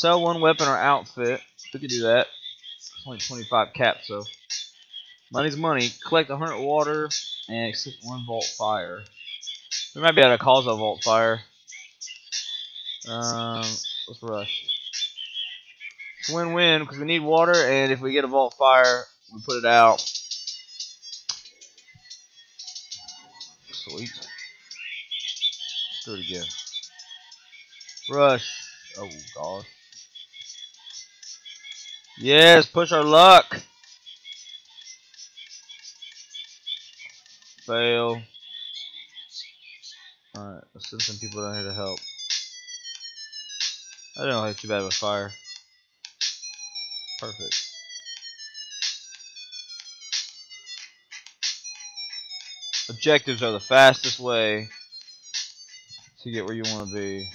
Sell one weapon or outfit. We could do that. It's only 25 caps, so. Money's money. Collect 100 water and accept one vault fire. We might be able to cause a vault fire. Um, let's rush. Win-win because we need water, and if we get a vault fire, we put it out. Sweet. Let's do it again. Rush. Oh god. Yes, push our luck. Fail. Alright, let's send some people down here to help. I don't have too bad of a fire. Perfect. Objectives are the fastest way to get where you want to be.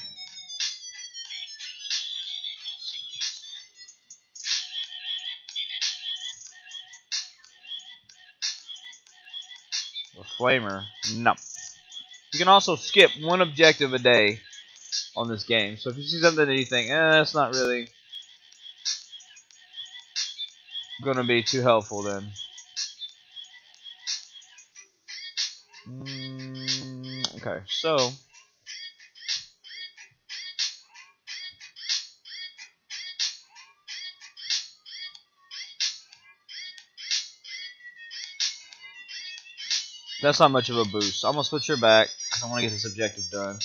Flamer. No. You can also skip one objective a day on this game. So if you see something that you think, eh, that's not really going to be too helpful, then. Mm, okay, so. That's not much of a boost. I'm going to switch her back I want to get this objective done.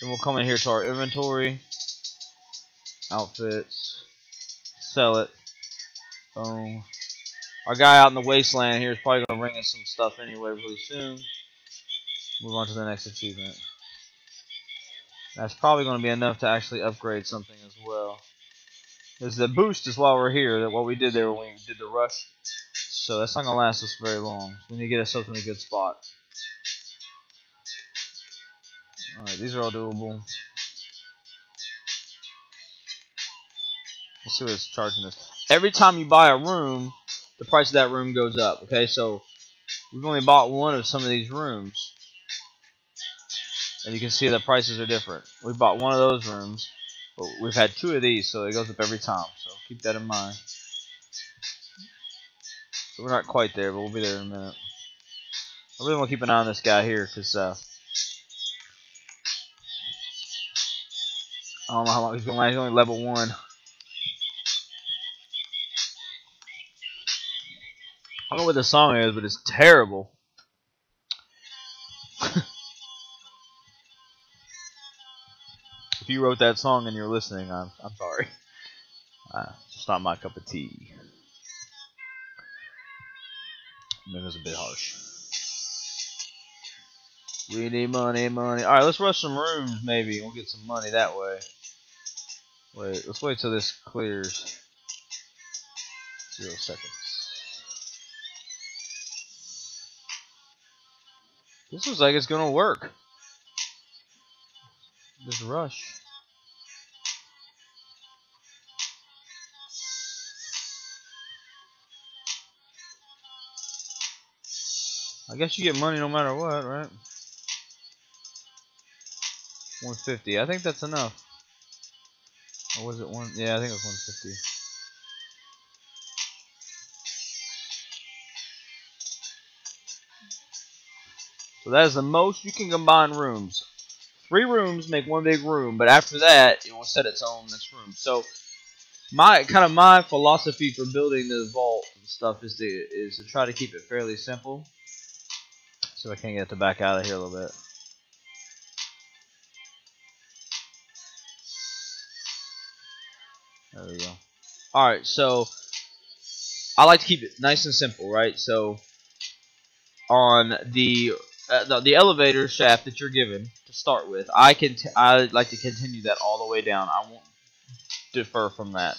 Then we'll come in here to our inventory. Outfits. Sell it. Boom. Our guy out in the wasteland here is probably going to bring us some stuff anyway really soon. Move on to the next achievement. That's probably going to be enough to actually upgrade something as well. Because the boost is while we're here, that what we did there when we did the rush. So that's not to last us very long. We need to get ourselves in a good spot. Alright, these are all doable. Let's see what it's charging us. Every time you buy a room, the price of that room goes up. Okay, so we've only bought one of some of these rooms. And you can see the prices are different. We bought one of those rooms, but we've had two of these, so it goes up every time. So keep that in mind. We're not quite there, but we'll be there in a minute. I really want to keep an eye on this guy here, because uh, I don't know how long he's going to last. He's only level 1. I don't know what the song is, but it's terrible. if you wrote that song and you're listening, I'm I'm sorry. Uh, it's not my cup of tea. Maybe it was a bit harsh. We need money, money. Alright, let's rush some rooms, maybe. We'll get some money that way. Wait, let's wait till this clears. Zero seconds. This looks like it's gonna work. Just rush. I guess you get money no matter what, right? 150. I think that's enough. Or was it one? Yeah, I think it was 150. So that is the most you can combine rooms. Three rooms make one big room, but after that, it will set its own next room. So my kind of my philosophy for building the vault and stuff is to is to try to keep it fairly simple. So I can get to back out of here a little bit. There we go. Alright, so I like to keep it nice and simple, right? So on the uh, the, the elevator shaft that you're given to start with, I can I like to continue that all the way down. I won't defer from that.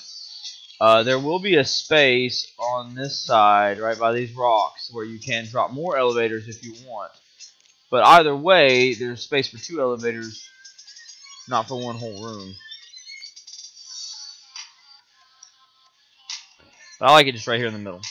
Uh, there will be a space on this side, right by these rocks, where you can drop more elevators if you want. But either way, there's space for two elevators, not for one whole room. But I like it just right here in the middle.